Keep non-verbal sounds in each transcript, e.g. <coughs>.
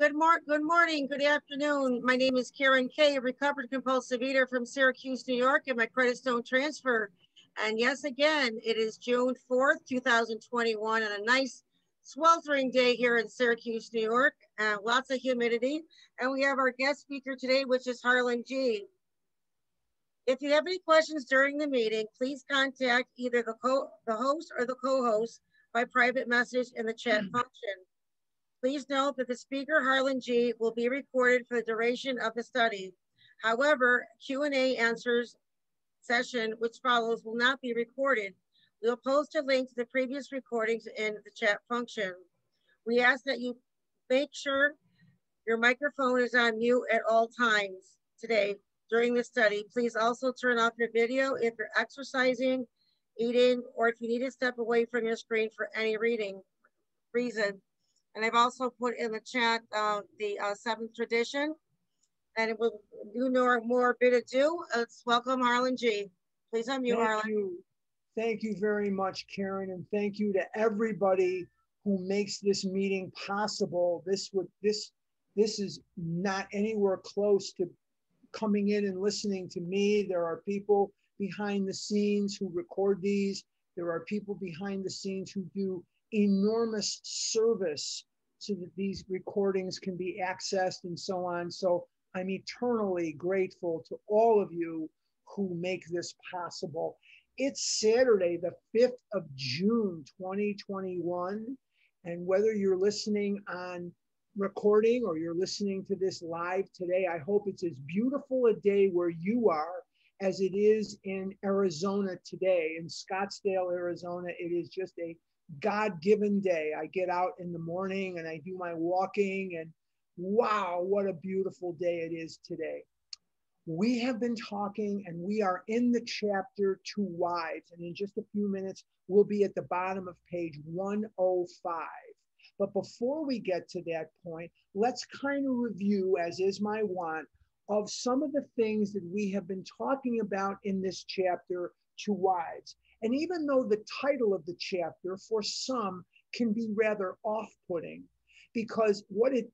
Good, mor good morning, good afternoon. My name is Karen Kay, a recovered compulsive eater from Syracuse, New York, and my credit stone transfer. And yes, again, it is June 4th, 2021, and a nice sweltering day here in Syracuse, New York. Uh, lots of humidity. And we have our guest speaker today, which is Harlan G. If you have any questions during the meeting, please contact either the, co the host or the co-host by private message in the chat function. Please note that the speaker, Harlan G, will be recorded for the duration of the study. However, Q&A answers session, which follows, will not be recorded. We'll post a link to the previous recordings in the chat function. We ask that you make sure your microphone is on mute at all times today during the study. Please also turn off your video if you're exercising, eating, or if you need to step away from your screen for any reading reason. And I've also put in the chat uh, the uh, seventh tradition. And it will do no more bit ado. Let's welcome Harlan G. Please unmute thank Harlan. You. Thank you very much, Karen, and thank you to everybody who makes this meeting possible. This would this this is not anywhere close to coming in and listening to me. There are people behind the scenes who record these. There are people behind the scenes who do enormous service so that these recordings can be accessed and so on. So I'm eternally grateful to all of you who make this possible. It's Saturday, the 5th of June, 2021. And whether you're listening on recording or you're listening to this live today, I hope it's as beautiful a day where you are as it is in Arizona today. In Scottsdale, Arizona, it is just a God given day. I get out in the morning and I do my walking, and wow, what a beautiful day it is today. We have been talking and we are in the chapter To Wives. And in just a few minutes, we'll be at the bottom of page 105. But before we get to that point, let's kind of review, as is my want, of some of the things that we have been talking about in this chapter To Wives. And even though the title of the chapter for some can be rather off putting, because what it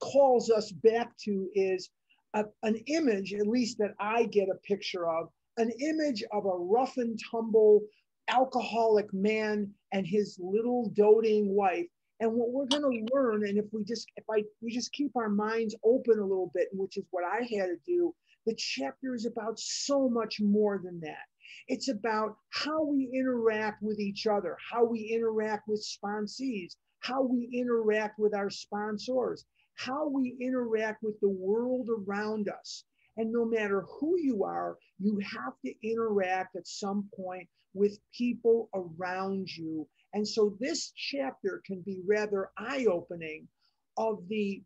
calls us back to is a, an image, at least that I get a picture of, an image of a rough and tumble alcoholic man and his little doting wife. And what we're going to learn, and if we just if I we just keep our minds open a little bit, which is what I had to do, the chapter is about so much more than that. It's about how we interact with each other, how we interact with sponsees, how we interact with our sponsors, how we interact with the world around us. And no matter who you are, you have to interact at some point with people around you. And so this chapter can be rather eye opening of the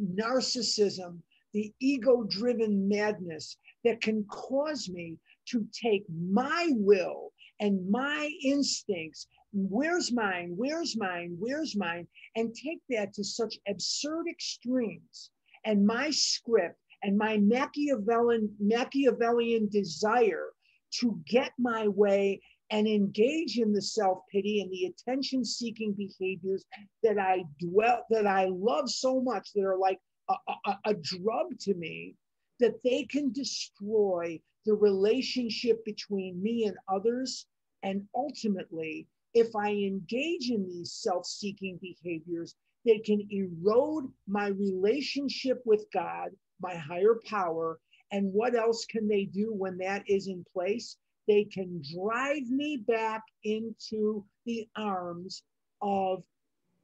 narcissism, the ego driven madness that can cause me to take my will and my instincts where's mine where's mine where's mine and take that to such absurd extremes. And my script and my machiavellian machiavellian desire to get my way and engage in the self-pity and the attention-seeking behaviors that i dwell that i love so much that are like a, a, a drug to me that they can destroy the relationship between me and others. And ultimately, if I engage in these self seeking behaviors, they can erode my relationship with God, my higher power. And what else can they do when that is in place? They can drive me back into the arms of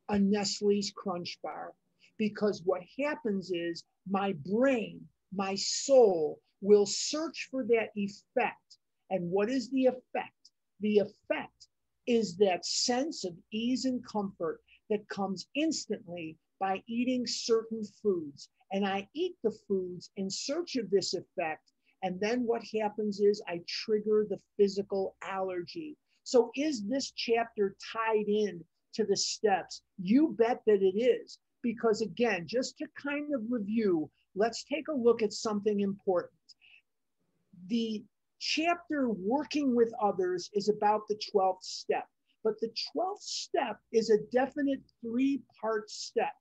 a Nestle's Crunch Bar. Because what happens is my brain, my soul, will search for that effect. And what is the effect? The effect is that sense of ease and comfort that comes instantly by eating certain foods. And I eat the foods in search of this effect. And then what happens is I trigger the physical allergy. So, is this chapter tied in to the steps? You bet that it is. Because again, just to kind of review, let's take a look at something important the chapter working with others is about the 12th step, but the 12th step is a definite three part step.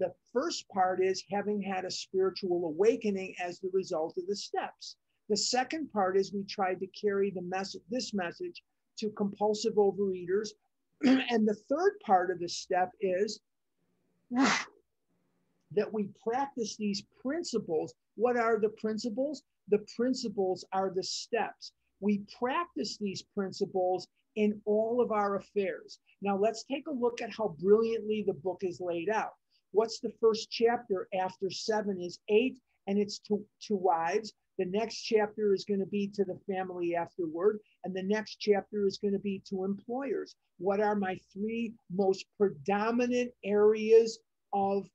The first part is having had a spiritual awakening as the result of the steps. The second part is we tried to carry the message, this message to compulsive overeaters. <clears throat> and the third part of the step is that we practice these principles. What are the principles? The principles are the steps. We practice these principles in all of our affairs. Now, let's take a look at how brilliantly the book is laid out. What's the first chapter after seven is eight, and it's to, to wives. The next chapter is going to be to the family afterward, and the next chapter is going to be to employers. What are my three most predominant areas of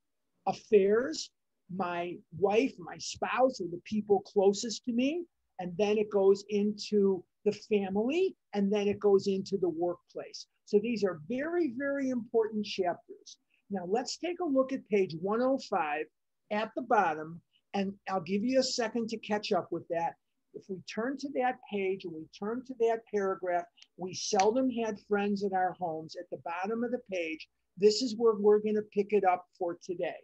affairs? My wife, my spouse, or the people closest to me. And then it goes into the family, and then it goes into the workplace. So these are very, very important chapters. Now let's take a look at page 105 at the bottom, and I'll give you a second to catch up with that. If we turn to that page and we turn to that paragraph, we seldom had friends in our homes. At the bottom of the page, this is where we're going to pick it up for today.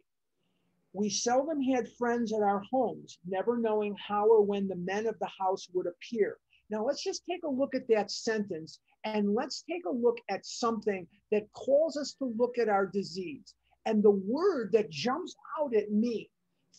We seldom had friends at our homes, never knowing how or when the men of the house would appear. Now, let's just take a look at that sentence and let's take a look at something that calls us to look at our disease. And the word that jumps out at me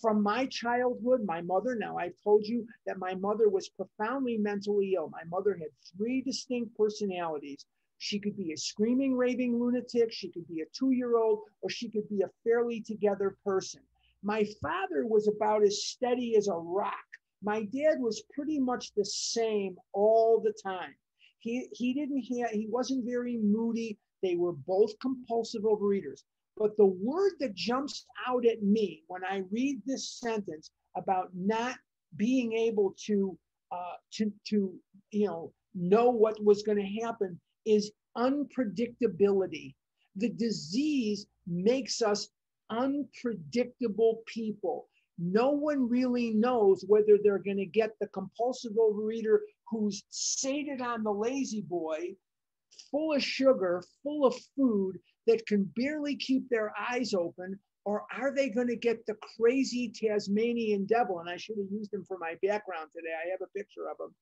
from my childhood, my mother, now I've told you that my mother was profoundly mentally ill. My mother had three distinct personalities. She could be a screaming, raving lunatic, she could be a two year old, or she could be a fairly together person. My father was about as steady as a rock. My dad was pretty much the same all the time. He, he didn't he, he wasn't very moody. They were both compulsive overeaters. But the word that jumps out at me when I read this sentence about not being able to uh, to to you know know what was going to happen is unpredictability. The disease makes us unpredictable people. No one really knows whether they're going to get the compulsive overeater who's sated on the La-Z-Boy, full of sugar, full of food that can barely keep their eyes open, or are they going to get the crazy Tasmanian devil? And I should have used him for my background today. I have a picture of him.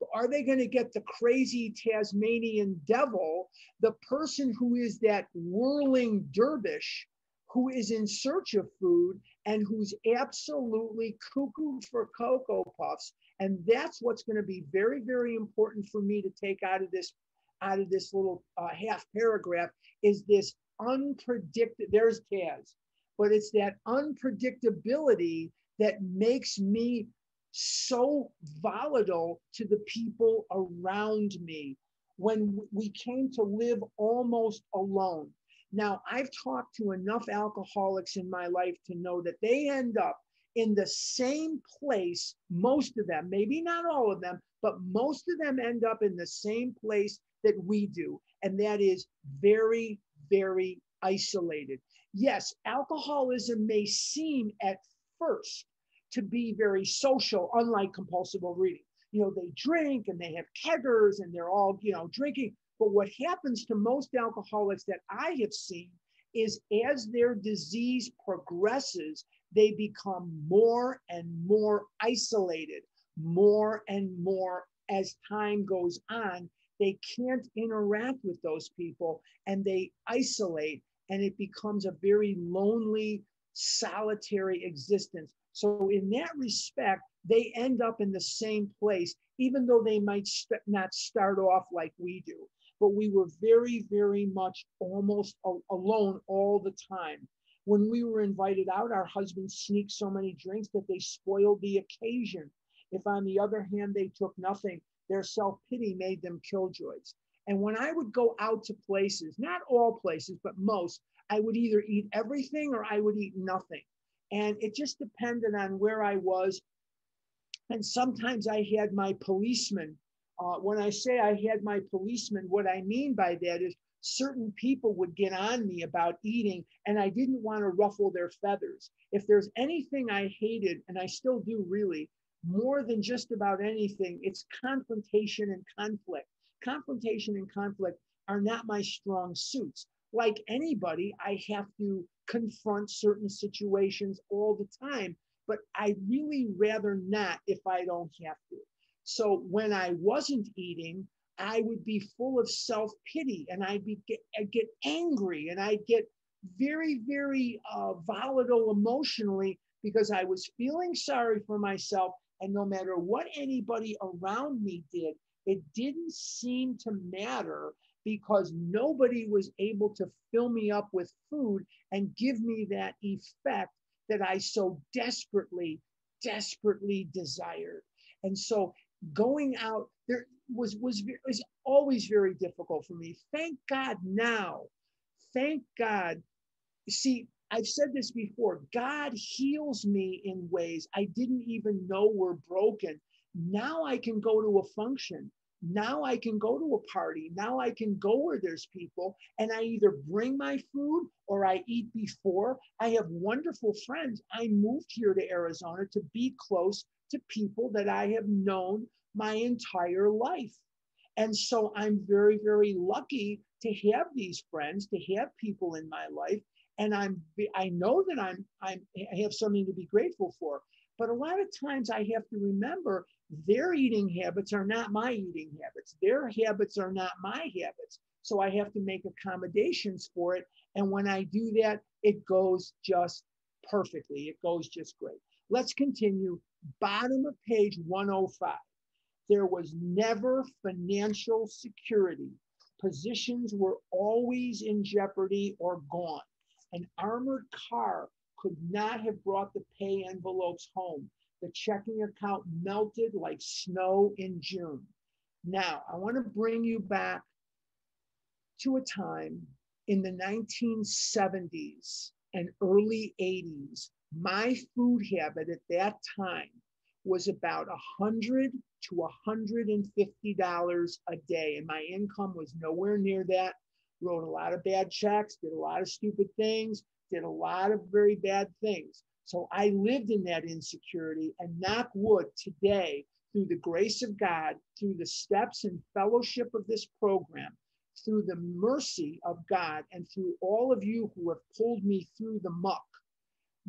But are they going to get the crazy Tasmanian devil, the person who is that whirling dervish who is in search of food and who's absolutely cuckoo for Cocoa Puffs. And that's what's going to be very, very important for me to take out of this out of this little uh, half paragraph is this unpredictable. There's Taz, but it's that unpredictability that makes me so volatile to the people around me. When we came to live almost alone, now, I've talked to enough alcoholics in my life to know that they end up in the same place, most of them, maybe not all of them, but most of them end up in the same place that we do. And that is very, very isolated. Yes, alcoholism may seem at first to be very social, unlike compulsive overeating. You know, they drink and they have keggers and they're all, you know, drinking. But what happens to most alcoholics that I have seen is as their disease progresses, they become more and more isolated, more and more as time goes on. They can't interact with those people and they isolate, and it becomes a very lonely, solitary existence. So, in that respect, they end up in the same place, even though they might st- not start off like we do but we were very, very much almost alone all the time. When we were invited out, our husbands sneaked so many drinks that they spoiled the occasion. If, on the other hand, they took nothing, their self pity made them killjoys. And when I would go out to places, not all places, but most, I would either eat everything or I would eat nothing. And it just depended on where I was. And sometimes I had my policeman uh, when I say I had my policeman, what I mean by that is certain people would get on me about eating and I didn't want to ruffle their feathers. If there's anything I hated, and I still do really, more than just about anything, it's confrontation and conflict. Confrontation and conflict are not my strong suits. like anybody, I have to confront certain situations all the time, but I really rather not if I don't have to. So when I wasn't eating, I would be full of self pity and I'd be get, I'd get angry and I'd get very, very uh, volatile emotionally because I was feeling sorry for myself. And no matter what anybody around me did, it didn't seem to matter because nobody was able to fill me up with food and give me that effect that I so desperately, desperately desired. And so going out there was was was always very difficult for me. Thank God now. Thank God. See, I've said this before. God heals me in ways I didn't even know were broken. Now I can go to a function now I can go to a party. Now I can go where there's people and I either bring my food or I eat before. I have wonderful friends. I moved here to Arizona to be close to people that I have known my entire life. And so I'm very, very lucky to have these friends, to have people in my life. And I'm I know that I'm I'm I have something to be grateful for. But a lot of times I have to remember their eating habits are not my eating habits. Their habits are not my habits. So I have to make accommodations for it. And when I do that, it goes just perfectly. It goes just great. Let's continue. Bottom of page 105. There was never financial security. Positions were always in jeopardy or gone. An armored car could not have brought the pay envelopes home the checking account melted like snow in June. Now, I want to bring you back to a time in the 1970s and early 80s. My food habit at that time was about 100 to 150 dollars a day and my income was nowhere near that wrote a lot of bad checks did a lot of stupid things did a lot of very bad things so I lived in that insecurity and knock wood today through the grace of God, through the steps and fellowship of this program, through the mercy of God, and through all of you who have pulled me through the muck.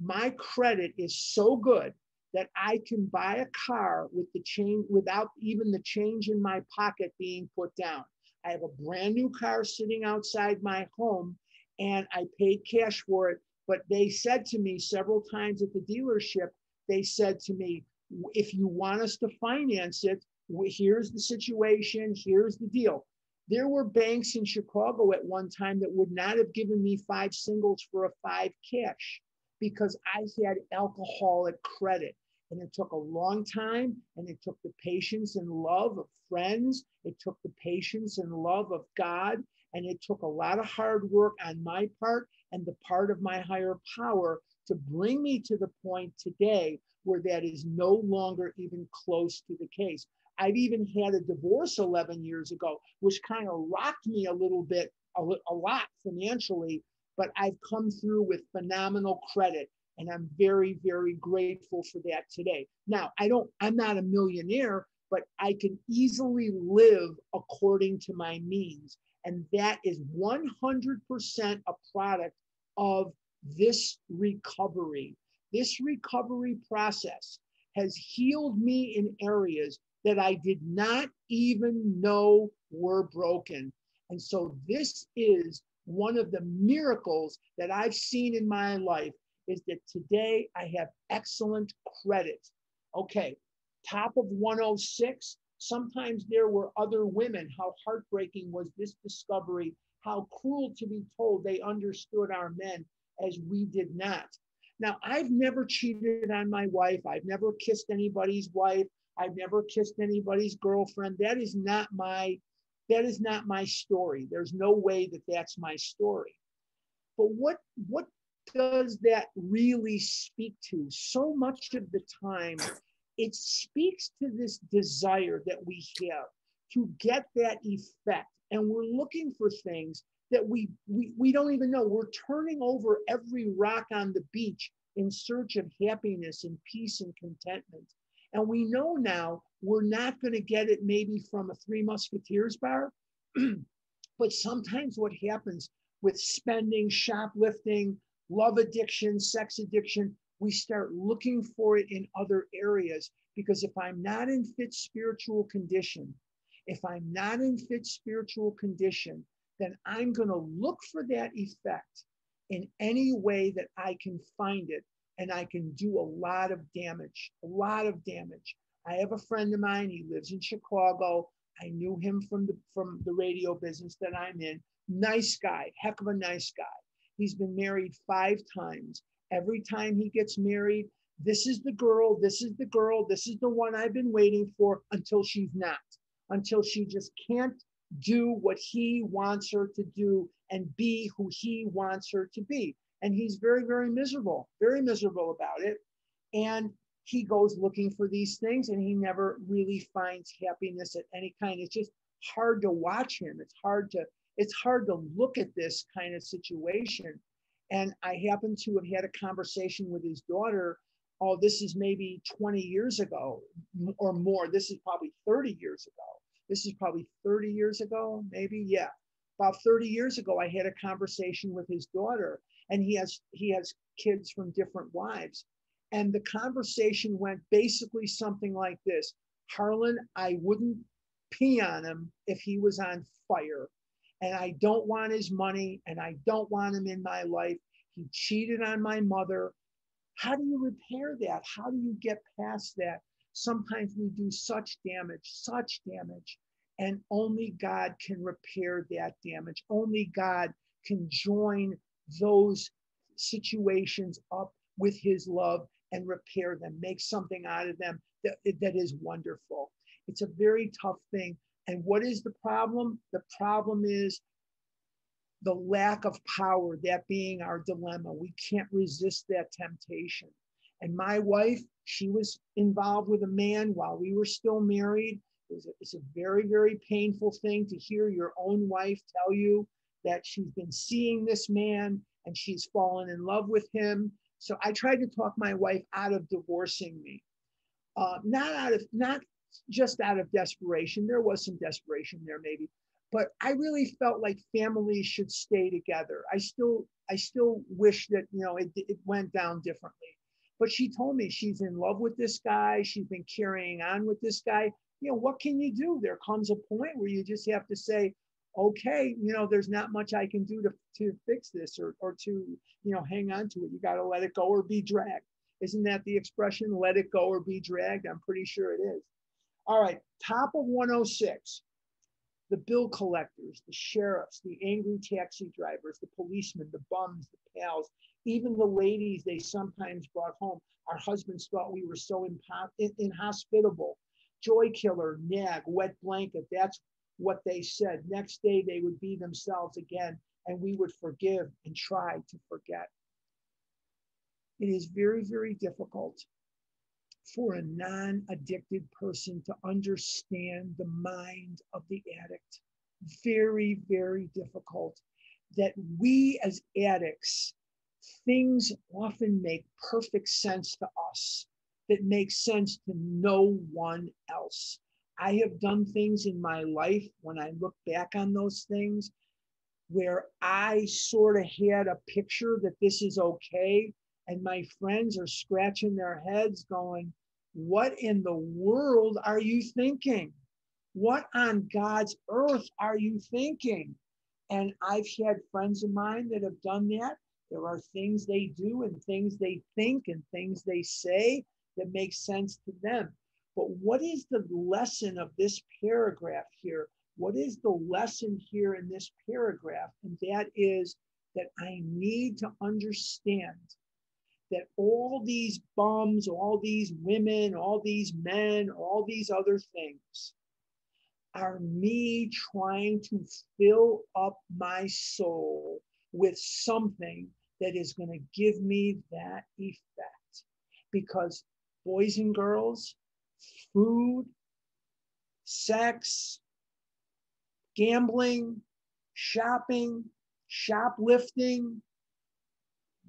My credit is so good that I can buy a car with the change without even the change in my pocket being put down. I have a brand new car sitting outside my home and I paid cash for it but they said to me several times at the dealership, they said to me, if you want us to finance it, here's the situation, here's the deal. There were banks in Chicago at one time that would not have given me five singles for a five cash because I had alcoholic credit. And it took a long time, and it took the patience and love of friends. It took the patience and love of God. And it took a lot of hard work on my part and the part of my higher power to bring me to the point today where that is no longer even close to the case. I've even had a divorce 11 years ago, which kind of rocked me a little bit, a, a lot financially, but I've come through with phenomenal credit. And I'm very, very grateful for that today. Now, I don't, I'm not a millionaire, but I can easily live according to my means. And that is 100% a product of this recovery. This recovery process has healed me in areas that I did not even know were broken. And so this is one of the miracles that I've seen in my life is that today I have excellent credit. Okay, top of 106, Sometimes there were other women. How heartbreaking was this discovery? How cruel to be told they understood our men as we did not. Now, I've never cheated on my wife. I've never kissed anybody's wife. I've never kissed anybody's girlfriend. That is not my that is not my story. There's no way that that's my story. But what what does that really speak to? So much of the time it speaks to this desire that we have to get that effect. And we're looking for things that we, we, we don't even know. We're turning over every rock on the beach in search of happiness and peace and contentment. And we know now we're not going to get it maybe from a Three Musketeers bar, <clears throat> but sometimes what happens, with spending, shoplifting, love addiction, sex addiction, we start looking for it in other areas. Because if I'm not in fit spiritual condition, if I'm not in fit spiritual condition, then I'm going to look for that effect in any way that I can find it. And I can do a lot of damage, a lot of damage. I have a friend of mine, he lives in Chicago. I knew him from the from the radio business that I'm in. Nice guy, heck of a nice guy. He's been married five times. Every time he gets married, this is the girl, this is the girl, this is the one I've been waiting for until she's not, until she just can't do what he wants her to do and be who he wants her to be. And he's very, very miserable, very miserable about it. And he goes looking for these things and he never really finds happiness at any kind. It's just hard to watch him. It's hard to it's hard to look at this kind of situation. And I happen to have had a conversation with his daughter. Oh, this is maybe 20 years ago or more. This is probably 30 years ago. This is probably 30 years ago, maybe. Yeah. About 30 years ago, I had a conversation with his daughter, and he has he has kids from different wives. And the conversation went basically something like this Harlan, I wouldn't pee on him if he was on fire and I don't want his money and I don't want him in my life. He cheated on my mother. How do you repair that? How do you get past that? Sometimes we do such damage, such damage, and only God can repair that damage. Only God can join those situations up with his love and repair them, make something out of them that, that is wonderful. It's a very tough thing. And what is the problem? The problem is the lack of power, that being our dilemma. We can't resist that temptation. And my wife, she was involved with a man while we were still married. It was a, it's a very, very painful thing to hear your own wife tell you that she's been seeing this man and she's fallen in love with him. So I tried to talk my wife out of divorcing me. Uh, not out of not just out of desperation. There was some desperation there, maybe, but I really felt like families should stay together. I still, I still wish that you know it, it went down differently. But she told me she's in love with this guy. She's been carrying on with this guy. You know, what can you do? There comes a point where you just have to say, okay, you know, there's not much I can do to, to fix this or, or to, you know, hang on to it. You got to let it go or be dragged. Isn't that the expression? Let it go or be dragged? I'm pretty sure it is. All right, top of 106 the bill collectors, the sheriffs, the angry taxi drivers, the policemen, the bums, the pals, even the ladies they sometimes brought home. Our husbands thought we were so impo- inhospitable. Joy killer, nag, wet blanket. That's what they said. Next day they would be themselves again, and we would forgive and try to forget. It is very, very difficult for a non addicted person to understand the mind of the addict. Very, very difficult. That we as addicts, things often make perfect sense to us that makes sense to no one else. I have done things in my life when I look back on those things where I sort of had a picture that this is okay. And my friends are scratching their heads going, what in the world are you thinking? What on God's earth are you thinking? And I've had friends of mine that have done that. There are things they do and things they think and things they say that make sense to them. But what is the lesson of this paragraph here? What is the lesson here in this paragraph? And that is that I need to understand that all these bums, all these women, all these men, all these other things are me trying to fill up my soul with something that is going to give me that effect. Because boys and girls, food, sex, gambling, shopping, shoplifting,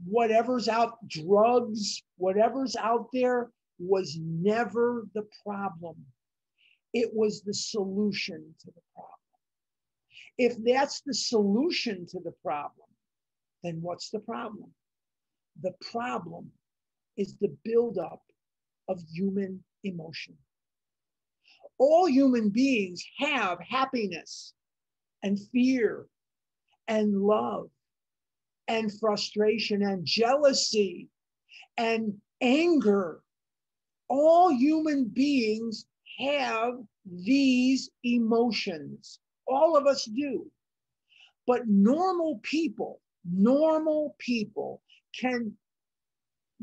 whatever's out, drugs, whatever's out there was never the problem. It was the solution to the problem. If that's the solution to the problem, then what's the problem? The problem is the buildup of human emotion. All human beings have happiness and fear and love and frustration and jealousy and anger. All human beings have these emotions. All of us do. But normal people, normal people can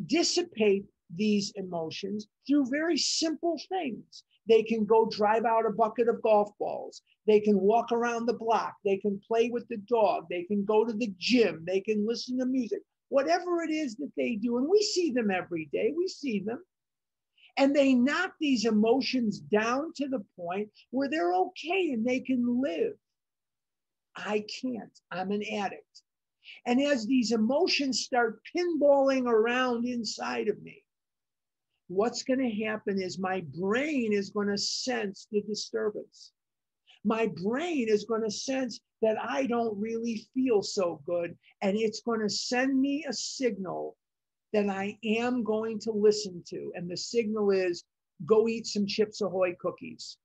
dissipate these emotions through very simple things. They can go drive out a bucket of golf balls. They can walk around the block. They can play with the dog. They can go to the gym. They can listen to music. Whatever it is that they do, and we see them every day, we see them. And they knock these emotions down to the point where they're okay and they can live. I can't. I'm an addict. And as these emotions start pinballing around inside of me, what's going to happen is my brain is going to sense the disturbance. My brain is going to sense that I don't really feel so good, and it's going to send me a signal that I am going to listen to. And the signal is go eat some Chips Ahoy cookies.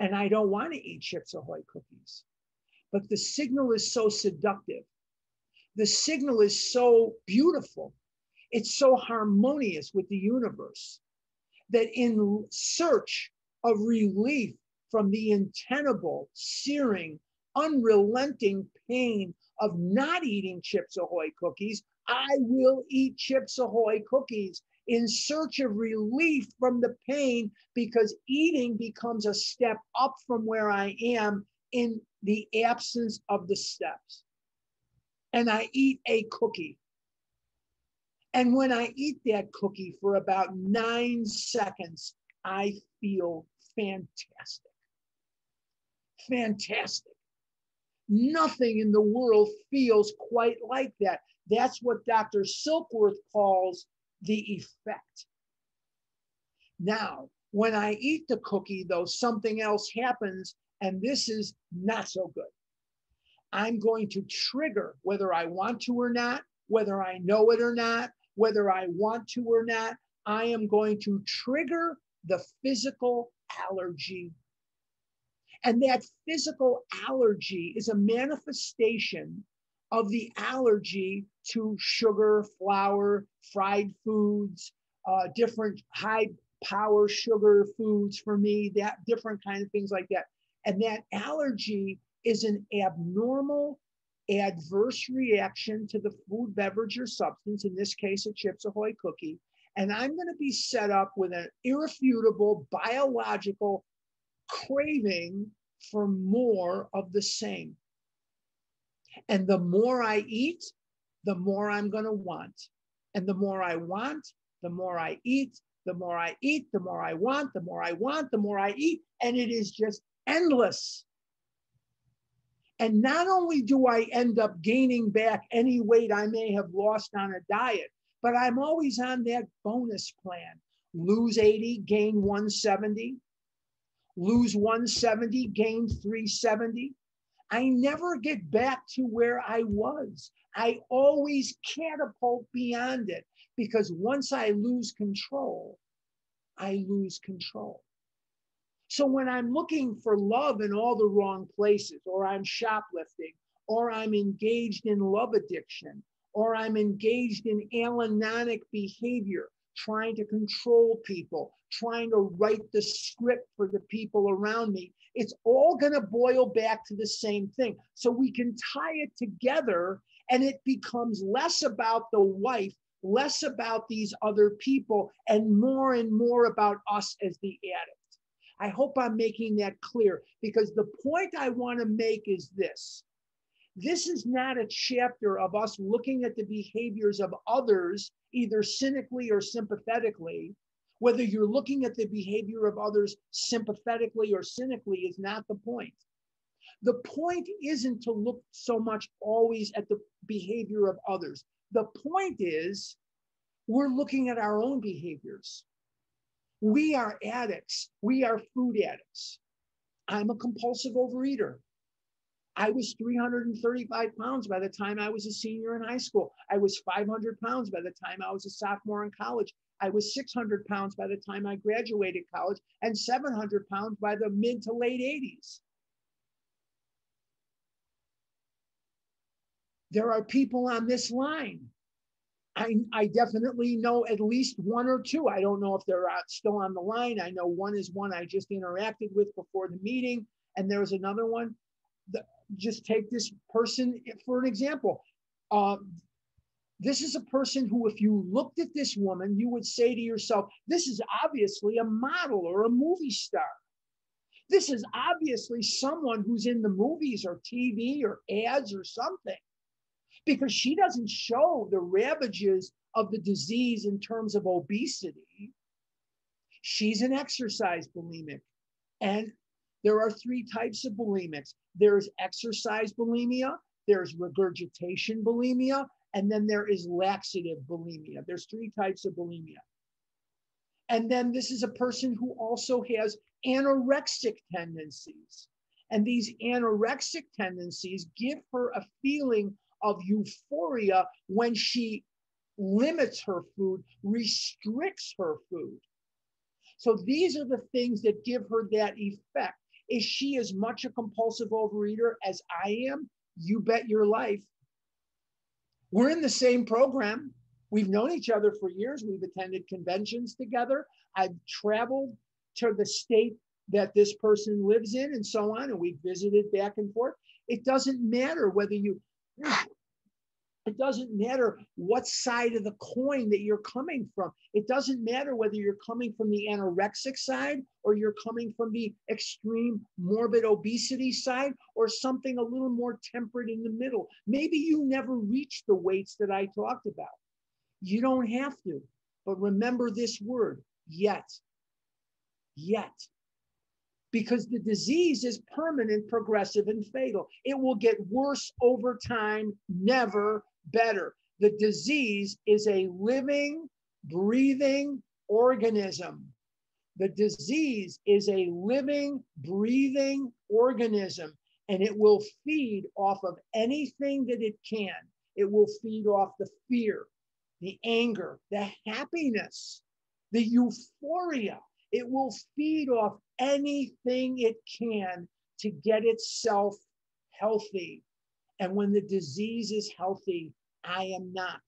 And I don't want to eat Chips Ahoy cookies. But the signal is so seductive. The signal is so beautiful it's so harmonious with the universe that in search of relief from the untenable, searing, unrelenting pain of not eating Chips Ahoy cookies, I will eat Chips Ahoy cookies in search of relief from the pain because eating becomes a step up from where I am in the absence of the steps. And I eat a cookie. And when I eat that cookie for about nine seconds, I feel fantastic. Fantastic. Nothing in the world feels quite like that. That's what Dr. Silkworth calls the effect. Now, when I eat the cookie, though, something else happens, and this is not so good. I'm going to trigger, whether I want to or not, whether I know it or not, whether I want to or not, I am going to trigger the physical allergy. And that physical allergy is a manifestation of the allergy to sugar, flour, fried foods, uh, different high power sugar foods for me, that different kind of things like that. And that allergy is an abnormal adverse reaction to the food, beverage, or substance, in this case, a Chips Ahoy cookie. And I'm going to be set up with an irrefutable biological craving for more of the same. And the more I eat, the more I'm going to want. And the more I want, the more I eat, the more I eat, the more I want, the more I want, the more I eat. And it is just endless. And not only do I end up gaining back any weight I may have lost on a diet, but I'm always on that bonus plan lose 80, gain 170, lose 170, gain 370. I never get back to where I was. I always catapult beyond it because once I lose control, I lose control. So when I'm looking for love in all the wrong places, or I'm shoplifting, or I'm engaged in love addiction, or I'm engaged in alienonic behavior, trying to control people, trying to write the script for the people around me, it's all going to boil back to the same thing. So we can tie it together and it becomes less about the wife, less about these other people, and more and more about us as the addict. I hope I'm making that clear because the point I want to make is this. This is not a chapter of us looking at the behaviors of others, either cynically or sympathetically. Whether you're looking at the behavior of others sympathetically or cynically is not the point. The point isn't to look so much always at the behavior of others. The point is we're looking at our own behaviors. We are addicts. We are food addicts. I'm a compulsive overeater. I was 335 pounds by the time I was a senior in high school. I was 500 pounds by the time I was a sophomore in college. I was 600 pounds by the time I graduated college and 700 pounds by the mid to late 80s. There are people on this line. I, I definitely know at least one or two. I don't know if they're still on the line. I know one is one I just interacted with before the meeting, and there was another one just take this person for an example. Uh, this is a person who, if you looked at this woman, you would say to yourself, this is obviously a model or a movie star. This is obviously someone who's in the movies or TV or ads or something because she doesn't show the ravages of the disease in terms of obesity. She's an exercise bulimic. And there are three types of bulimics there's exercise bulimia, there's regurgitation bulimia, and then there is laxative bulimia. There's three types of bulimia. And then this is a person who also has anorexic tendencies. And these anorexic tendencies give her a feeling of euphoria when she limits her food, restricts her food. So these are the things that give her that effect. Is she as much a compulsive overeater as I am? You bet your life. We're in the same program. We've known each other for years. We've attended conventions together. I've traveled to the state that this person lives in and so on, and we visited back and forth. It doesn't matter whether you it doesn't matter what side of the coin that you're coming from. It doesn't matter whether you're coming from the anorexic side or you're coming from the extreme morbid obesity side or something a little more temperate in the middle. Maybe you never reach the weights that I talked about. You don't have to. But remember this word yet. Yet because the disease is permanent, progressive, and fatal. It will get worse over time, never better. The disease is a living, breathing organism. The disease is a living, breathing organism, and it will feed off of anything that it can. It will feed off the fear, the anger, the happiness, the euphoria. It will feed off anything it can to get itself healthy. And when the disease is healthy, I am not.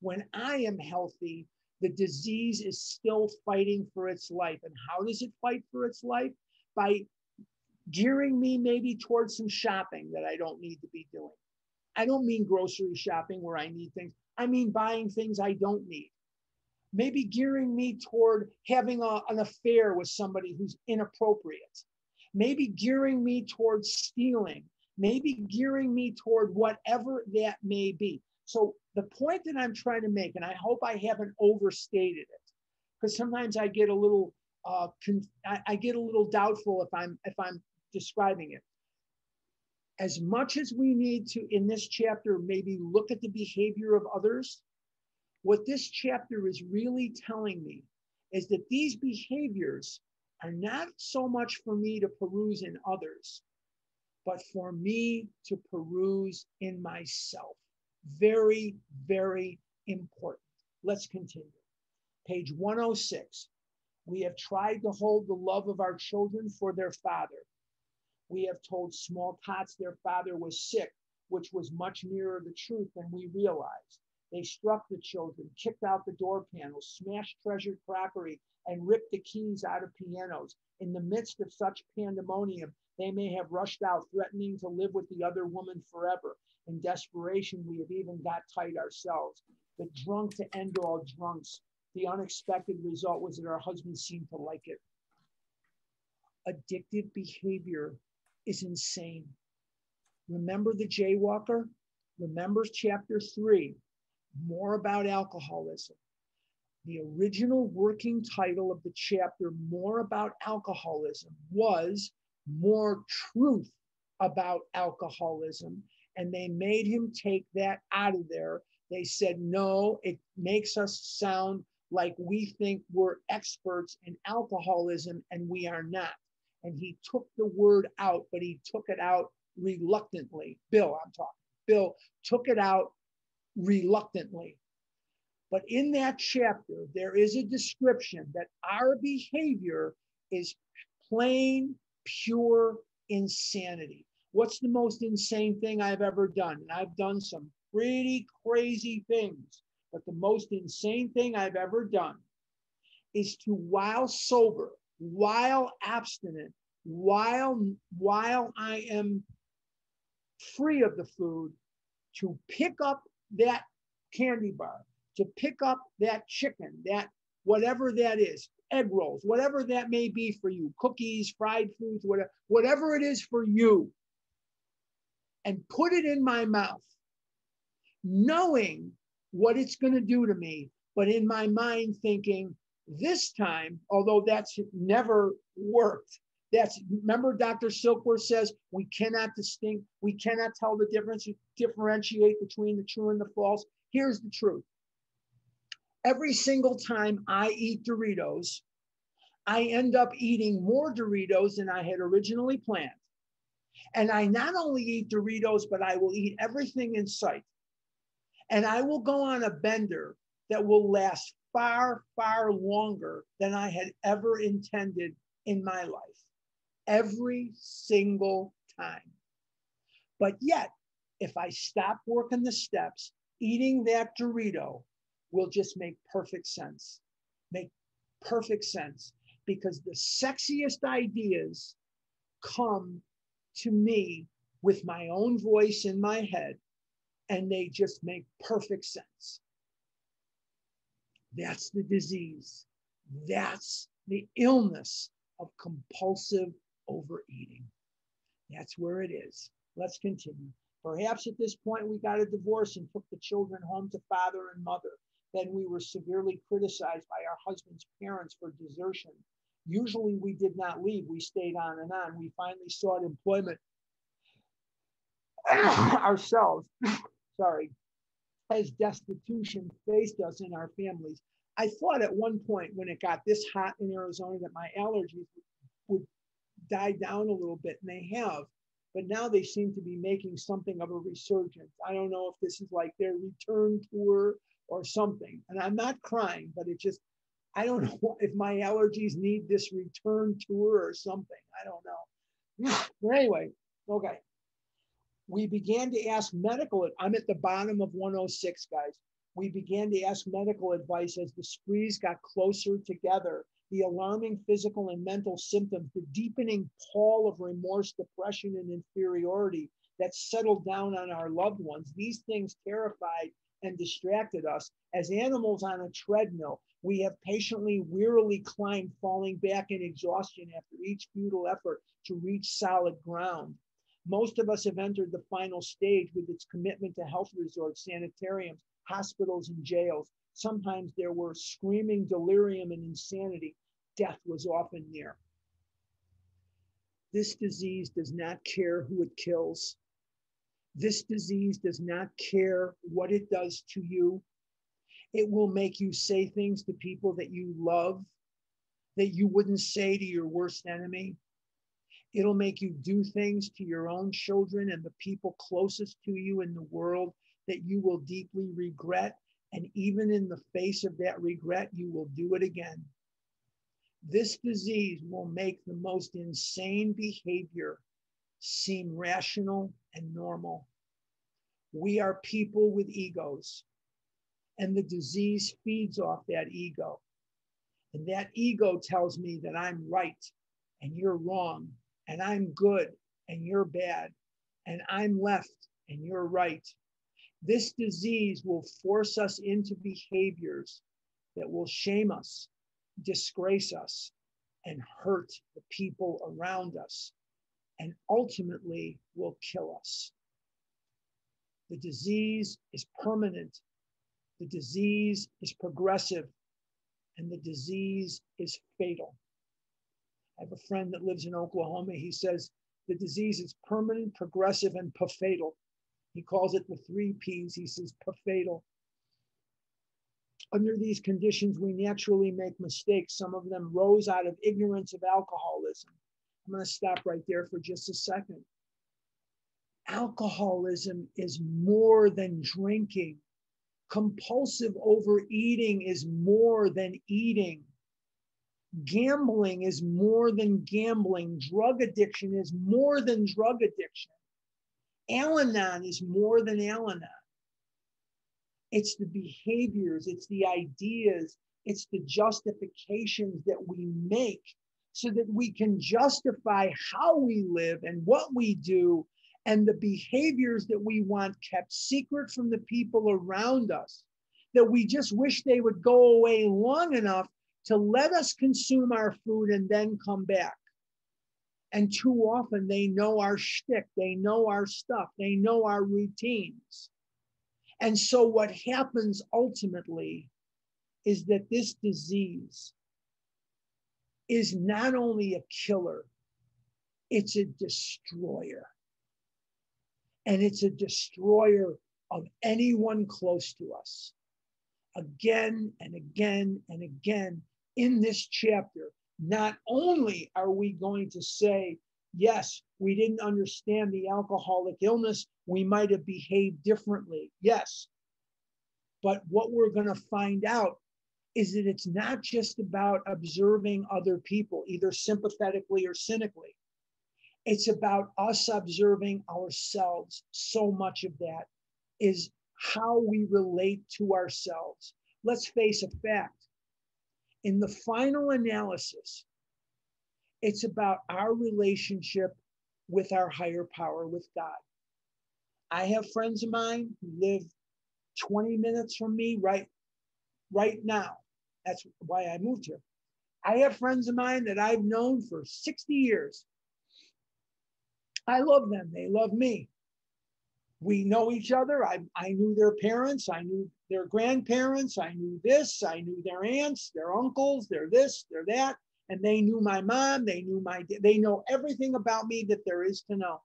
When I am healthy, the disease is still fighting for its life. And how does it fight for its life? By gearing me maybe towards some shopping that I don't need to be doing. I don't mean grocery shopping where I need things. I mean buying things I don't need. Maybe gearing me toward having a, an affair with somebody who's inappropriate. Maybe gearing me towards stealing. Maybe gearing me toward whatever that may be. So the point that I'm trying to make, and I hope I haven't overstated it, because sometimes I get a little, uh, con- I, I get a little doubtful if I'm if I'm describing it. As much as we need to in this chapter maybe look at the behavior of others, what this chapter is really telling me is that these behaviors are not so much for me to peruse in others, but for me to peruse in myself. Very, very important. Let's continue. Page 106. We have tried to hold the love of our children for their father. We have told small tots their father was sick, which was much nearer the truth than we realized. They struck the children, kicked out the door panels, smashed treasured crockery, and ripped the keys out of pianos. In the midst of such pandemonium, they may have rushed out, threatening to live with the other woman forever. In desperation, we have even got tight ourselves. But drunk to end all drunks, the unexpected result was that our husbands seemed to like it. Addictive behavior is insane. Remember the jaywalker? Remember chapter three, more about alcoholism. The original working title of the chapter, More About Alcoholism, was More Truth About Alcoholism and they made him take that out of there. They said, no, it makes us sound like we think we're experts in alcoholism and we are not. and he took the word out, but he took it out reluctantly. Bill, I'm talking. Bill took it out reluctantly. But in that chapter, there is a description that our behavior is plain, pure insanity. What's the most insane thing I've ever done? And I've done some pretty crazy things, but the most insane thing I've ever done is to, while sober, while abstinent, while while I am free of the food, to pick up that candy bar, to pick up that chicken, that whatever that is, egg rolls, whatever that may be for you, cookies, fried foods, whatever, whatever it is for you, and put it in my mouth, knowing what it's going to do to me, but in my mind thinking, this time, although that's never worked, that's remember Dr. Silkworth says we cannot distinct, we cannot tell the difference, differentiate between the true and the false. Here's the truth. Every single time I eat Doritos, I end up eating more Doritos than I had originally planned. And I not only eat Doritos, but I will eat everything in sight. And I will go on a bender that will last far, far longer than I had ever intended in my life. Every single time. But yet, if I stop working the steps, eating that Dorito will just make perfect sense. Make perfect sense because the sexiest ideas come to me with my own voice in my head and they just make perfect sense. That's the disease. That's the illness of compulsive overeating. That's where it is. Let's continue. Perhaps at this point we got a divorce and took the children home to father and mother. Then we were severely criticized by our husband's parents for desertion. Usually we did not leave, we stayed on and on. We finally sought employment <coughs> ourselves. <coughs> Sorry, as destitution faced us in our families. I thought at one point when it got this hot in Arizona that my allergies would die down a little bit, and they have. But now they seem to be making something of a resurgence. I don't know if this is like their return tour or something. And I'm not crying, but it just, I don't <laughs> know if my allergies need this return tour or something. I don't know. <sighs> But anyway, okay we began to ask medical, I'm at the bottom of 106, guys. We began to ask medical advice as the sprees got closer together. The alarming physical and mental symptoms, the deepening pall of remorse, depression, and inferiority that settled down on our loved ones, these things terrified and distracted us. As animals on a treadmill, we have patiently, wearily climbed, falling back in exhaustion after each futile effort to reach solid ground. Most of us have entered the final stage with its commitment to health resorts, sanitariums, hospitals, and jails. Sometimes there were screaming delirium and insanity. Death was often near. This disease does not care who it kills. This disease does not care what it does to you. It will make you say things to people that you love that you wouldn't say to your worst enemy. It'll make you do things to your own children and the people closest to you in the world that you will deeply regret. And even in the face of that regret, you will do it again. This disease will make the most insane behavior seem rational and normal. We are people with egos, and the disease feeds off that ego. And that ego tells me that I'm right and you're wrong and I'm good and you're bad, and I'm left and you're right. This disease will force us into behaviors that will shame us, disgrace us, and hurt the people around us, and ultimately will kill us. The disease is permanent, the disease is progressive, and the disease is fatal. I have a friend that lives in Oklahoma. He says the disease is permanent, progressive, and fatal. He calls it the three P's. He says fatal. Under these conditions, we naturally make mistakes. Some of them rose out of ignorance of alcoholism. I'm going to stop right there for just a second. Alcoholism is more than drinking. Compulsive overeating is more than eating. Gambling is more than gambling. Drug addiction is more than drug addiction. Al Anon is more than Al Anon. It's the behaviors, it's the ideas, it's the justifications that we make so that we can justify how we live and what we do and the behaviors that we want kept secret from the people around us that we just wish they would go away long enough to let us consume our food and then come back. And too often they know our shtick, they know our stuff, they know our routines. And so what happens ultimately is that this disease is not only a killer, it's a destroyer. And it's a destroyer of anyone close to us. Again and again and again in this chapter, not only are we going to say, yes, we didn't understand the alcoholic illness, we might have behaved differently. Yes. But what we're going to find out is that it's not just about observing other people, either sympathetically or cynically. It's about us observing ourselves. So much of that is how we relate to ourselves. Let's face a fact. In the final analysis, it's about our relationship with our higher power, with God. I have friends of mine who live 20 minutes from me right, right now. That's why I moved here. I have friends of mine that I've known for 60 years. I love them. They love me. We know each other. I, I knew their parents. I knew their grandparents. I knew this. I knew their aunts, their uncles, their this, their that. And they knew my mom. They knew my, they know everything about me that there is to know.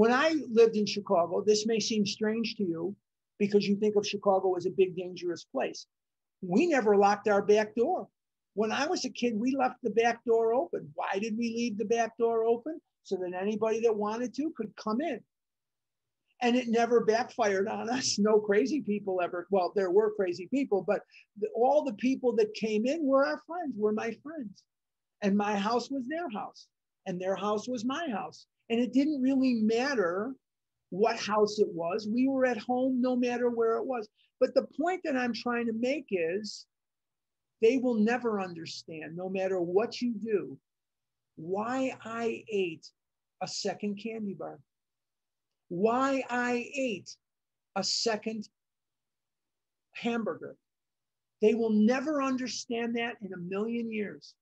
When I lived in Chicago, this may seem strange to you because you think of Chicago as a big, dangerous place we never locked our back door. When I was a kid, we left the back door open. Why did we leave the back door open? So that anybody that wanted to could come in. And it never backfired on us. <laughs> No crazy people ever. Well, there were crazy people, but all the people that came in were our friends, were my friends. And my house was their house, and their house was my house. And it didn't really matter what house it was. We were at home no matter where it was. But the point that I'm trying to make is they will never understand, no matter what you do, why I ate a second candy bar, why I ate a second hamburger. They will never understand that in a million years.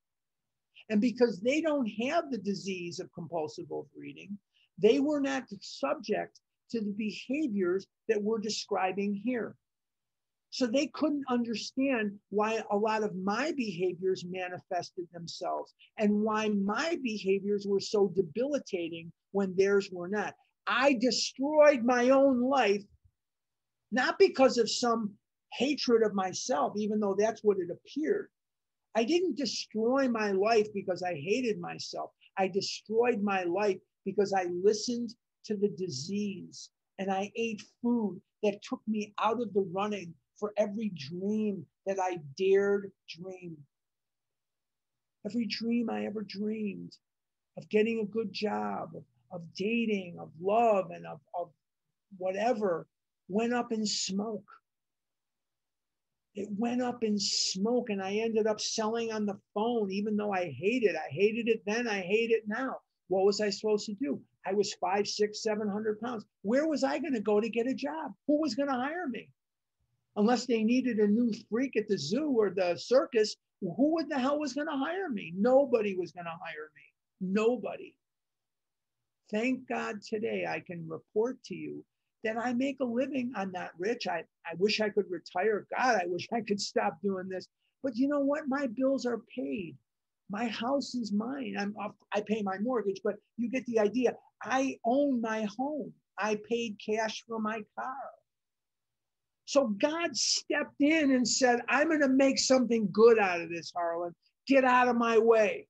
And because they don't have the disease of compulsive overeating, they were not subject to the behaviors that we're describing here. So they couldn't understand why a lot of my behaviors manifested themselves and why my behaviors were so debilitating when theirs were not. I destroyed my own life, not because of some hatred of myself, even though that's what it appeared. I didn't destroy my life because I hated myself. I destroyed my life because I listened to the disease and I ate food that took me out of the running for every dream that I dared dream. Every dream I ever dreamed of getting a good job, of, dating, of love, and of, of whatever went up in smoke. It went up in smoke, and I ended up selling on the phone, even though I hated it. I hated it then, I hate it now. What was I supposed to do? I was five, six, seven hundred pounds. Where was I going to go to get a job? Who was going to hire me? unless they needed a new freak at the zoo or the circus, who the hell was going to hire me? Nobody was going to hire me. Nobody. Thank God today I can report to you that I make a living. I'm not rich. I, I wish I could retire. God, I wish I could stop doing this. But you know what? My bills are paid. My house is mine. I'm off, I pay my mortgage, but you get the idea. I own my home. I paid cash for my car. So God stepped in and said, I'm going to make something good out of this, Harlan. Get out of my way.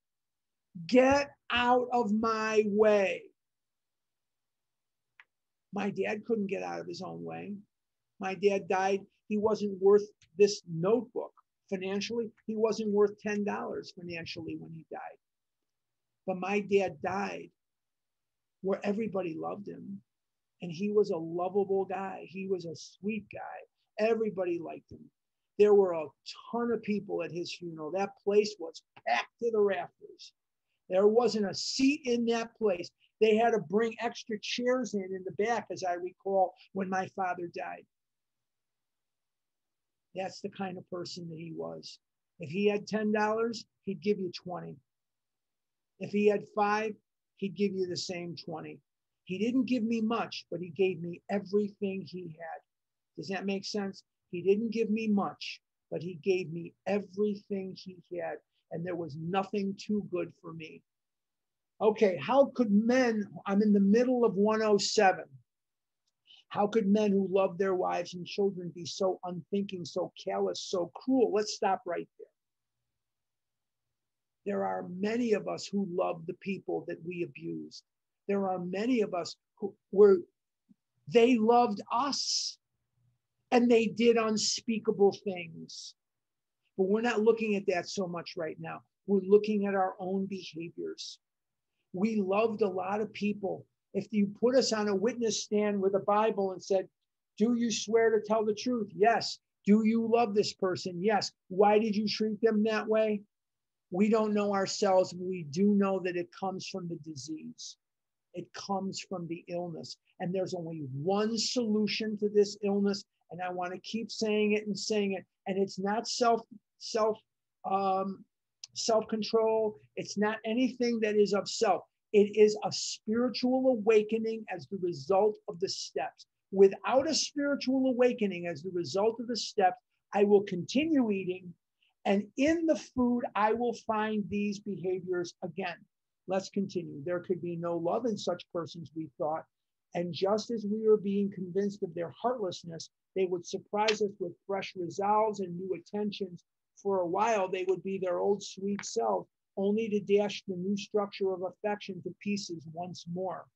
Get out of my way. My dad couldn't get out of his own way. My dad died. He wasn't worth this notebook financially. He wasn't worth $10 financially when he died. But my dad died where everybody loved him. And he was a lovable guy. He was a sweet guy. Everybody liked him. There were a ton of people at his funeral. That place was packed to the rafters. There wasn't a seat in that place. They had to bring extra chairs in in the back, as I recall, when my father died. That's the kind of person that he was. If he had $10, he'd give you 20. If he had five, he'd give you the same 20. He didn't give me much, but he gave me everything he had. Does that make sense? He didn't give me much, but he gave me everything he had. And there was nothing too good for me. Okay, how could men, I'm in the middle of 107. How could men who love their wives and children be so unthinking, so callous, so cruel? Let's stop right there. There are many of us who love the people that we abused. There are many of us who were, they loved us and they did unspeakable things. But we're not looking at that so much right now. We're looking at our own behaviors. We loved a lot of people if you put us on a witness stand with a Bible and said, Do you swear to tell the truth? Yes. Do you love this person? Yes. Why did you treat them that way? We don't know ourselves. We do know that it comes from the disease, it comes from the illness. And there's only one solution to this illness. And I want to keep saying it and saying it. And it's not self, self, um, self control. It's not anything that is of self. It is a spiritual awakening as the result of the steps. Without a spiritual awakening as the result of the steps, I will continue eating. And in the food, I will find these behaviors again. Let's continue. There could be no love in such persons, we thought. And just as we were being convinced of their heartlessness, they would surprise us with fresh resolves and new attentions. For a while, they would be their old sweet self, only to dash the new structure of affection to pieces once more.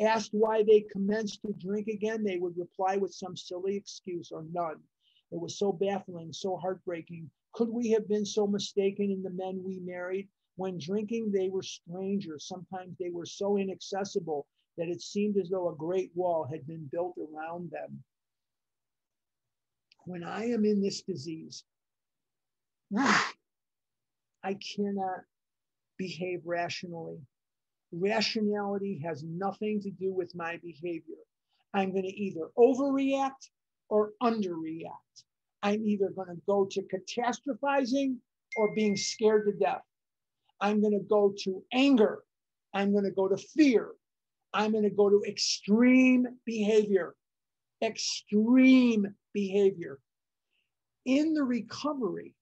Asked why they commenced to drink again, they would reply with some silly excuse or none. It was so baffling, so heartbreaking. Could we have been so mistaken in the men we married? When drinking, they were strangers. Sometimes they were so inaccessible that it seemed as though a great wall had been built around them. When I am in this disease, <sighs> I cannot behave rationally. Rationality has nothing to do with my behavior. I'm going to either overreact or underreact. I'm either going to go to catastrophizing or being scared to death. I'm going to go to anger. I'm going to go to fear. I'm going to go to extreme behavior. Extreme behavior. In the recovery,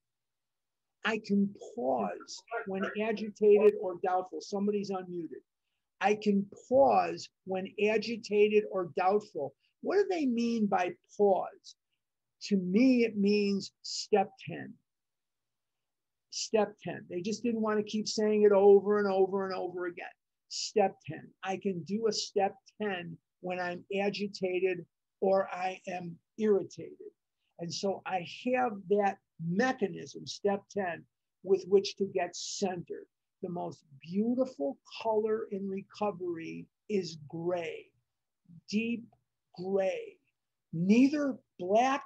I can pause when agitated or doubtful. Somebody's unmuted. I can pause when agitated or doubtful. What do they mean by pause? To me, it means step 10. Step 10. They just didn't want to keep saying it over and over and over again. Step 10. I can do a step 10 when I'm agitated or I am irritated. And so I have that mechanism, step 10, with which to get centered. The most beautiful color in recovery is gray, deep gray, neither black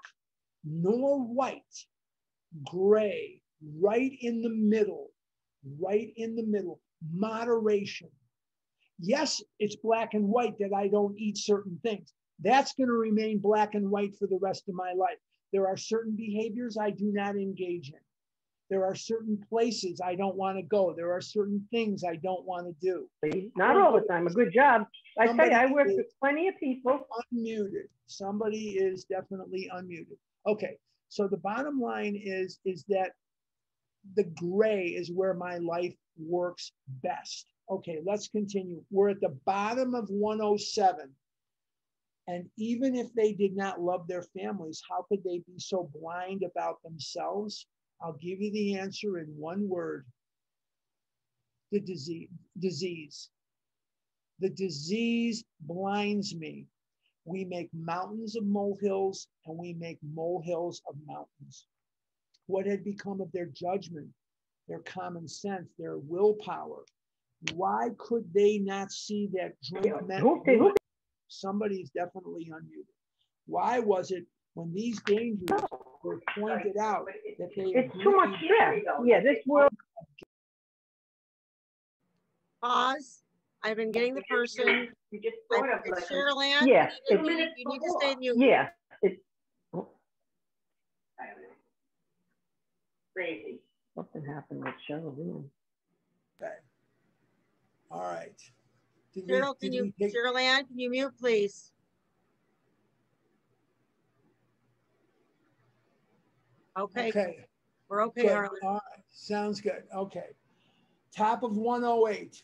nor white, gray, right in the middle, right in the middle, moderation. Yes, it's black and white that I don't eat certain things. That's going to remain black and white for the rest of my life. There are certain behaviors I do not engage in. There are certain places I don't want to go. There are certain things I don't want to do. Not all the time. A good job. I tell you, I work with plenty of people. Unmuted. Somebody is definitely unmuted. Okay. So the bottom line is is that the gray is where my life works best. Okay, let's continue. We're at the bottom of 107. And even if they did not love their families, how could they be so blind about themselves? I'll give you the answer in one word the disease. disease. The disease blinds me. We make mountains of molehills and we make molehills of mountains. What had become of their judgment, their common sense, their willpower? Why could they not see that meant somebody's definitely unmuted? Why was it when these dangers were pointed out that they it's too much stress. Yeah, this world. Pause. I've been getting the person. You just It's Cheryl Ann. Yeah, You need, to- you need to stay mute. Yeah, it's crazy. Something happened with Cheryl. Okay. All right. Did we- can you, take- Cheryl Ann, can you mute, please? Okay, Okay. we're okay, Good. Harlan. Right. Sounds good. Okay. Top of 108.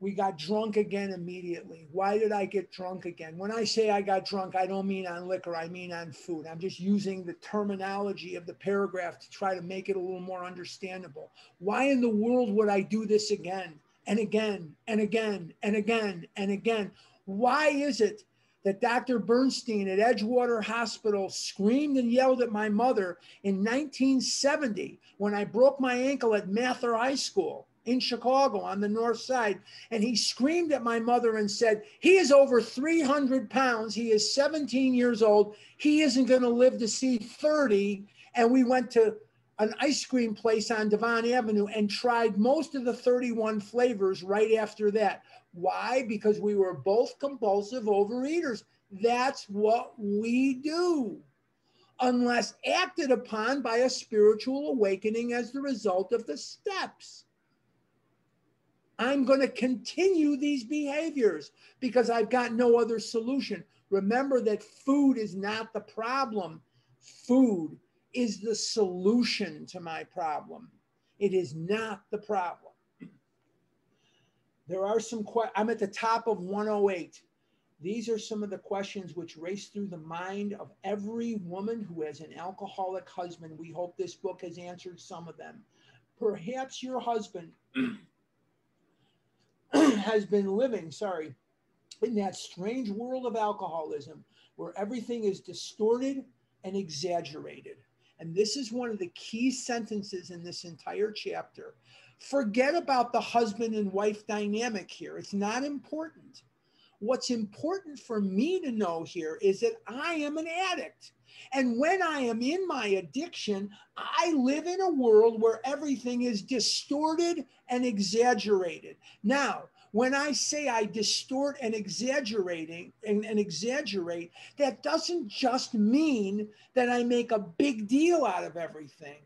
We got drunk again immediately. Why did I get drunk again? When I say I got drunk, I don't mean on liquor, I mean on food. I'm just using the terminology of the paragraph to try to make it a little more understandable. Why in the world would I do this again and again and again and again and again? Why is it that Dr. Bernstein at Edgewater Hospital screamed and yelled at my mother in 1970 when I broke my ankle at Mather High School in Chicago on the north side. And he screamed at my mother and said, He is over 300 pounds. He is 17 years old. He isn't going to live to see 30. And we went to an ice cream place on Devon Avenue and tried most of the 31 flavors right after that. Why? Because we were both compulsive overeaters. That's what we do, unless acted upon by a spiritual awakening as the result of the steps. I'm going to continue these behaviors because I've got no other solution. Remember that food is not the problem, food is the solution to my problem. It is not the problem. There are some questions. I'm at the top of 108. These are some of the questions which race through the mind of every woman who has an alcoholic husband. We hope this book has answered some of them. Perhaps your husband <clears throat> has been living, sorry, in that strange world of alcoholism where everything is distorted and exaggerated. And this is one of the key sentences in this entire chapter. Forget about the husband and wife dynamic here. It's not important. What's important for me to know here is that I am an addict. And when I am in my addiction, I live in a world where everything is distorted and exaggerated. Now, when I say I distort and exaggerating and, and, exaggerate, that doesn't just mean that I make a big deal out of everything.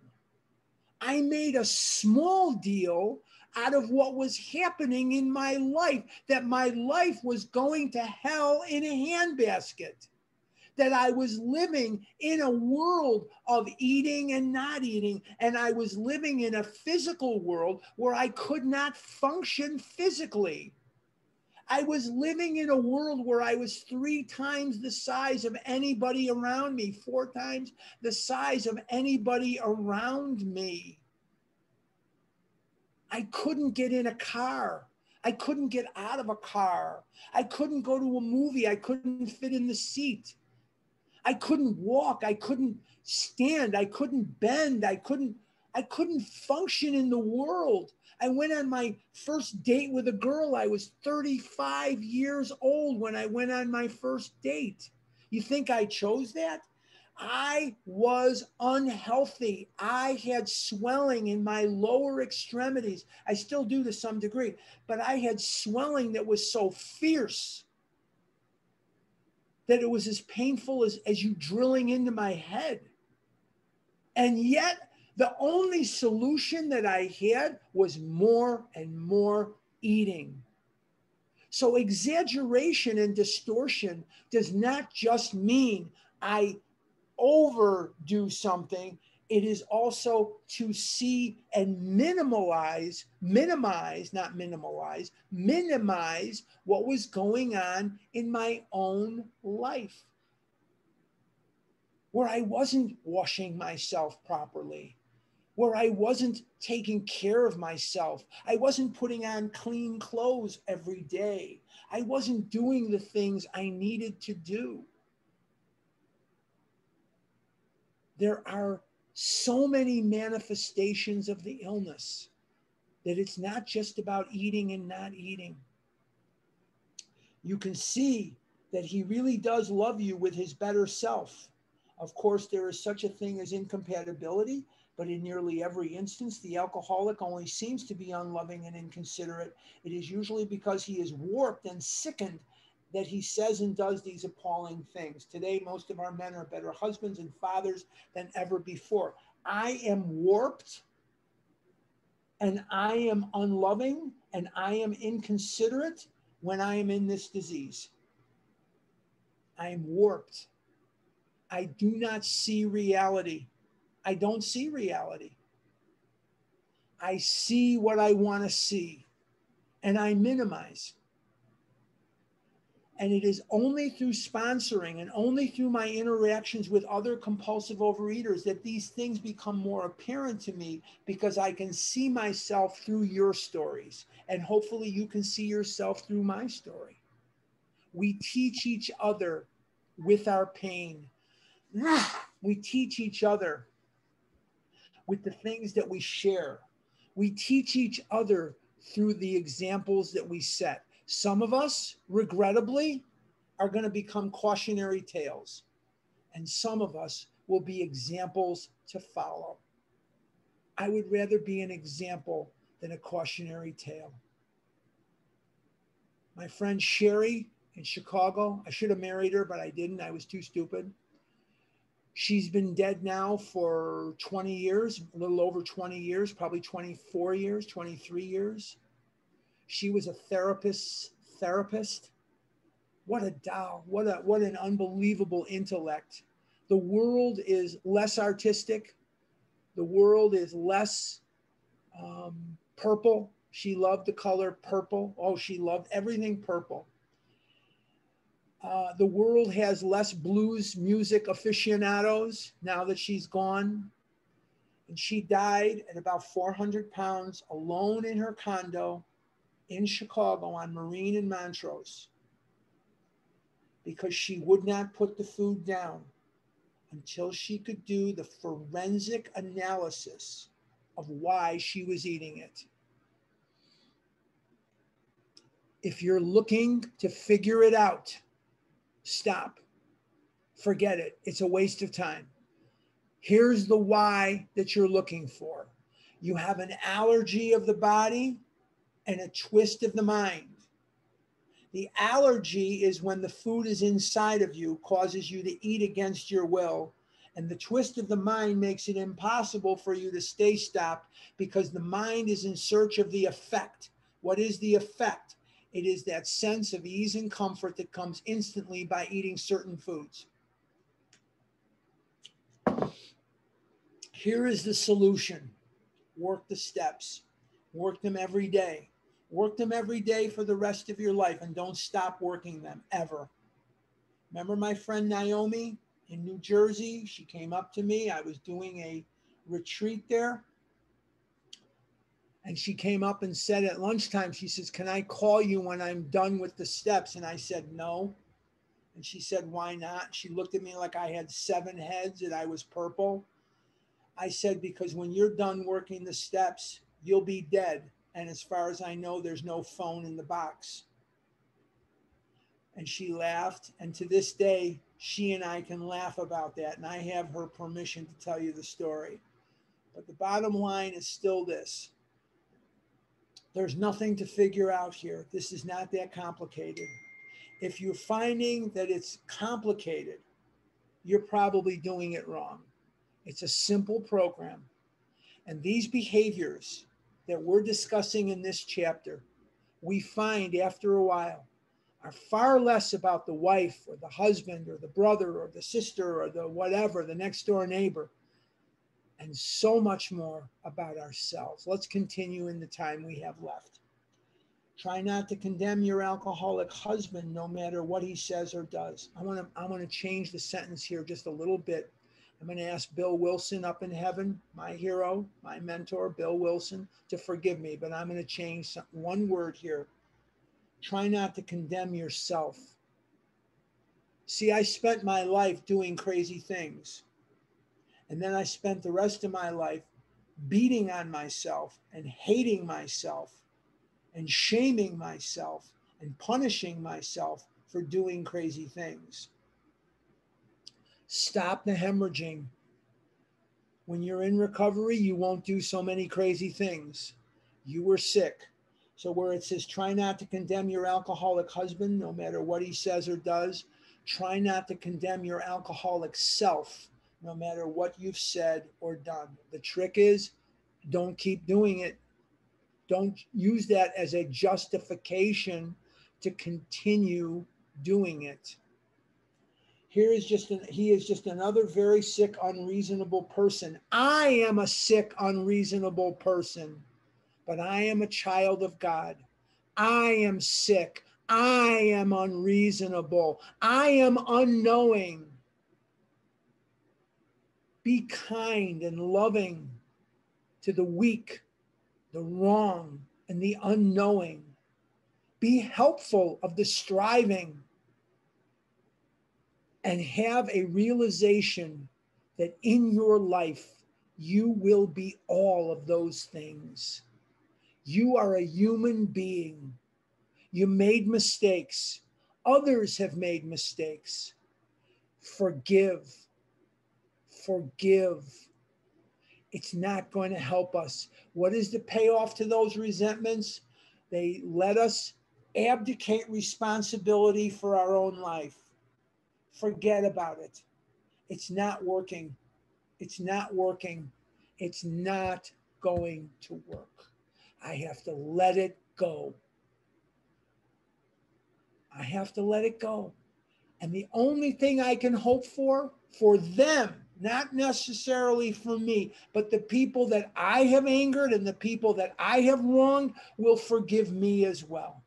I made a small deal out of what was happening in my life, that my life was going to hell in a handbasket that I was living in a world of eating and not eating. And I was living in a physical world where I could not function physically. I was living in a world where I was three times the size of anybody around me, four times the size of anybody around me. I couldn't get in a car. I couldn't get out of a car. I couldn't go to a movie. I couldn't fit in the seat. I couldn't walk. I couldn't stand. I couldn't bend. I couldn't I couldn't function in the world. I went on my first date with a girl. I was 35 years old when I went on my first date. You think I chose that? I was unhealthy. I had swelling in my lower extremities. I still do to some degree, but I had swelling that was so fierce that it was as painful as, as you drilling into my head. And yet, the only solution that I had was more and more eating. So, exaggeration and distortion does not just mean I overdo something, it is also to see and minimize, minimize, not minimize, minimize what was going on in my own life. Where I wasn't washing myself properly, where I wasn't taking care of myself. I wasn't putting on clean clothes every day. I wasn't doing the things I needed to do. There are so many manifestations of the illness that it's not just about eating and not eating. You can see that he really does love you with his better self. Of course, there is such a thing as incompatibility, but in nearly every instance, the alcoholic only seems to be unloving and inconsiderate. It is usually because he is warped and sickened that he says and does these appalling things. Today, most of our men are better husbands and fathers than ever before. I am warped and I am unloving and I am inconsiderate when I am in this disease. I am warped. I do not see reality. I don't see reality. I see what I want to see and I minimize. And it is only through sponsoring and only through my interactions with other compulsive overeaters that these things become more apparent to me because I can see myself through your stories. And hopefully you can see yourself through my story. We teach each other with our pain. <sighs> We teach each other with the things that we share. We teach each other through the examples that we set. Some of us, regrettably, are going to become cautionary tales, and some of us will be examples to follow. I would rather be an example than a cautionary tale. My friend Sherry in Chicago, I should have married her, but I didn't. I was too stupid. She's been dead now for 20 years, a little over 20 years, probably 24 years, 23 years. She was a therapist, therapist. What a doll. What a what an unbelievable intellect. The world is less artistic. The world is less um, purple. She loved the color purple. Oh, she loved everything purple. Uh, the world has less blues music aficionados now that she's gone. And she died at about 400 pounds alone in her condo in Chicago on Marine and Montrose because she would not put the food down until she could do the forensic analysis of why she was eating it. If you're looking to figure it out, stop. Forget it. It's a waste of time. Here's the why that you're looking for you have an allergy of the body and a twist of the mind. The allergy is when the food is inside of you, causes you to eat against your will. And the twist of the mind makes it impossible for you to stay stopped because the mind is in search of the effect. What is the effect? It is that sense of ease and comfort that comes instantly by eating certain foods. Here is the solution work the steps, work them every day. Work them every day for the rest of your life and don't stop working them ever. Remember my friend Naomi in New Jersey? She came up to me. I was doing a retreat there and she came up and said at lunchtime, she says, Can I call you when I'm done with the steps? And I said, No. And she said, Why not? She looked at me like I had seven heads and I was purple. I said, Because when you're done working the steps, you'll be dead. And as far as I know, there's no phone in the box. And she laughed. And to this day, she and I can laugh about that. And I have her permission to tell you the story. But the bottom line is still this there's nothing to figure out here. This is not that complicated. If you're finding that it's complicated, you're probably doing it wrong. It's a simple program. And these behaviors that we're discussing in this chapter, we find after a while are far less about the wife or the husband or the brother or the sister or the whatever, the next door neighbor and so much more about ourselves. Let's continue in the time we have left. Try not to condemn your alcoholic husband no matter what he says or does. I want to I want to change the sentence here just a little bit. I'm going to ask Bill Wilson up in heaven, my hero, my mentor, Bill Wilson, to forgive me, but I'm going to change some, one word here. Try not to condemn yourself. See, I spent my life doing crazy things. And then I spent the rest of my life beating on myself and hating myself and shaming myself and punishing myself for doing crazy things. Stop the hemorrhaging. When you're in recovery, you won't do so many crazy things. You were sick. So, where it says, try not to condemn your alcoholic husband, no matter what he says or does, try not to condemn your alcoholic self, no matter what you've said or done. The trick is don't keep doing it. Don't use that as a justification to continue doing it. Here is just an, he is just another very sick, unreasonable person. I am a sick, unreasonable person, but I am a child of God. I am sick. I am unreasonable. I am unknowing. Be kind and loving to the weak, the wrong, and the unknowing. Be helpful of the striving and have a realization that in your life, you will be all of those things. You are a human being. You made mistakes. Others have made mistakes. Forgive. Forgive. It's not going to help us. What is the payoff to those resentments? They let us abdicate responsibility for our own life forget about it. It's not working. It's not working. It's not going to work. I have to let it go. I have to let it go. And the only thing I can hope for, for them, not necessarily for me, but the people that I have angered and the people that I have wronged will forgive me as well.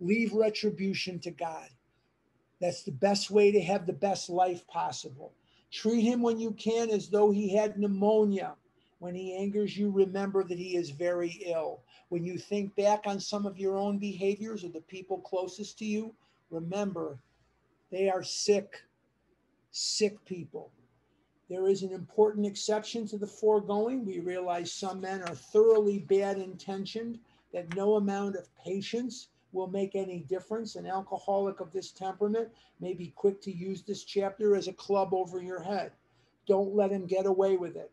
Leave retribution to God. That's the best way to have the best life possible. Treat him when you can as though he had pneumonia. When he angers you, remember that he is very ill. When you think back on some of your own behaviors or the people closest to you, remember they are sick, sick people. There is an important exception to the foregoing. We realize some men are thoroughly bad intentioned, that no amount of patience will make any difference. An alcoholic of this temperament may be quick to use this chapter as a club over your head. Don't let him get away with it.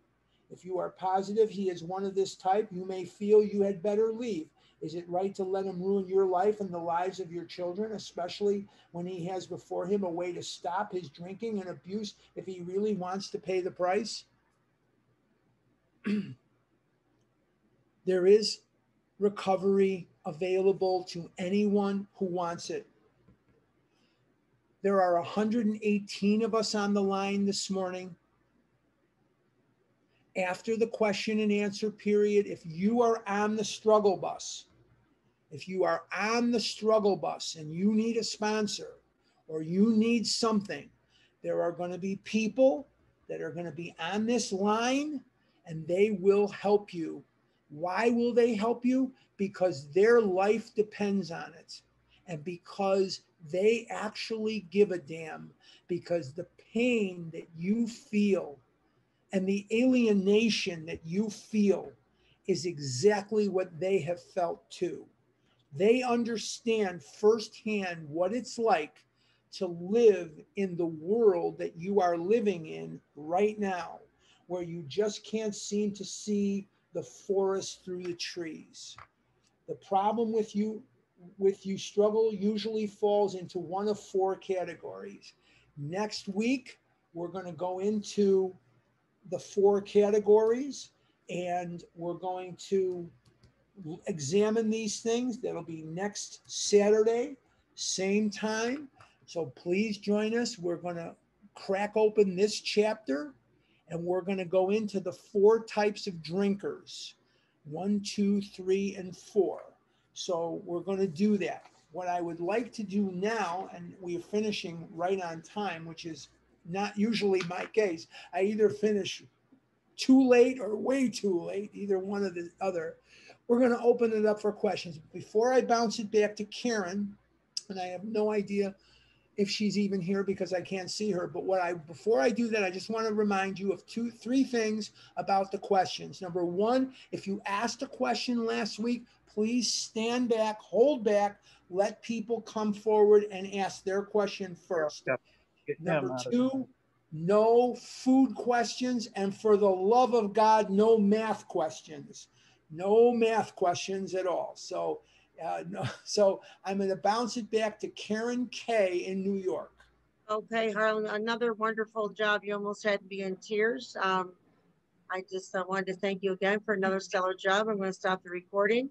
If you are positive he is one of this type, you may feel you had better leave. Is it right to let him ruin your life and the lives of your children, especially when he has before him a way to stop his drinking and abuse if he really wants to pay the price? <clears throat> there is recovery available to anyone who wants it. There are 118 of us on the line this morning. After the question and answer period, if you are on the struggle bus, if you are on the struggle bus and you need a sponsor or you need something, there are going to be people that are going to be on this line and they will help you. Why will they help you? because their life depends on it and because they actually give a damn because the pain that you feel and the alienation that you feel is exactly what they have felt too. They understand firsthand what it's like to live in the world that you are living in right now, where you just can't seem to see the forest through the trees. The problem with you with you struggle usually falls into one of four categories. Next week, we're going to go into the four categories and we're going to examine these things. That'll be next Saturday, same time. So please join us. We're going to crack open this chapter and we're going to go into the four types of drinkers one, two, three, and four. So we're going to do that. What I would like to do now, and we're finishing right on time, which is not usually my case. I either finish too late or way too late, either one or the other. We're going to open it up for questions. Before I bounce it back to Karen, and I have no idea if she's even here because I can't see her. But what I before I do that, I just want to remind you of two, three things about the questions. Number one, if you asked a question last week, please stand back, hold back, let people come forward and ask their question first. Number two, no food questions, and for the love of God, no math questions. No math questions at all. So, uh, no, <laughs> so I'm going to bounce it back to Karen K in New York. Okay, Harlan, another wonderful job. You almost had me in tears. Um, I just uh, wanted to thank you again for another stellar job. I'm going to stop the recording.